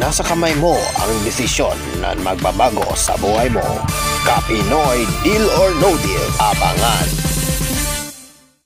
nasa kamay mo ang desisyon na magbabago sa buhay mo. Kapinoy Deal or No Deal. Abangan